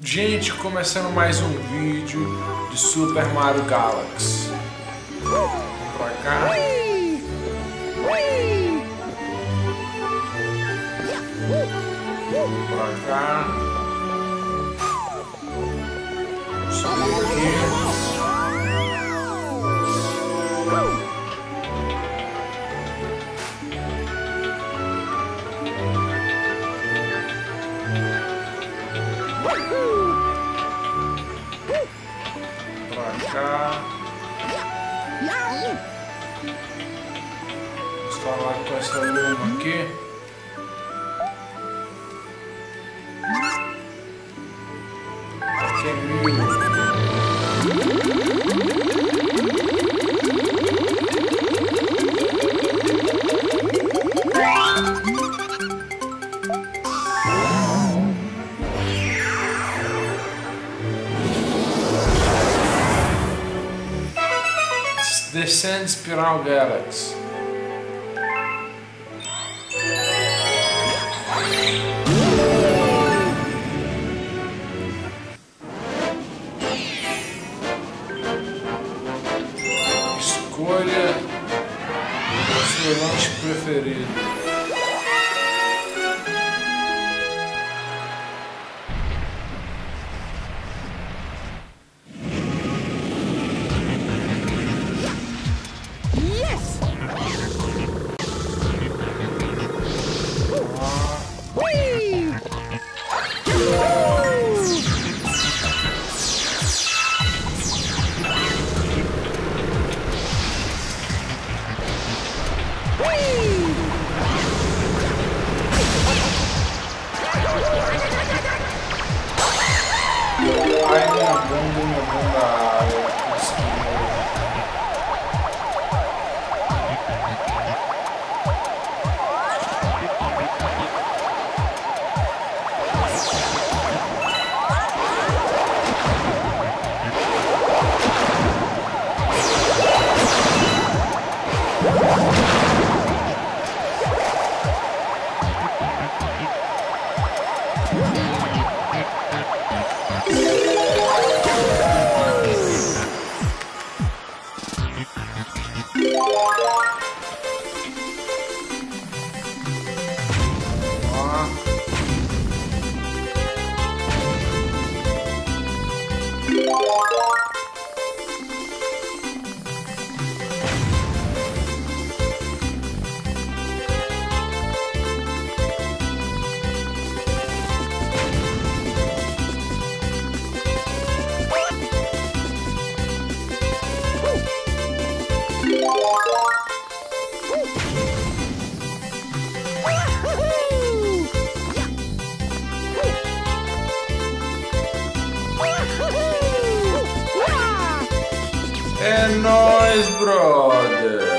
Gente, começando mais um vídeo de Super Mario Galaxy. Pra cá. Pra cá. Cá. Instalar com essa luma aqui. Aqui é mil. Descende Spiral Galaxy. Escolha o seu lanche preferido. uh. é nóis, brother!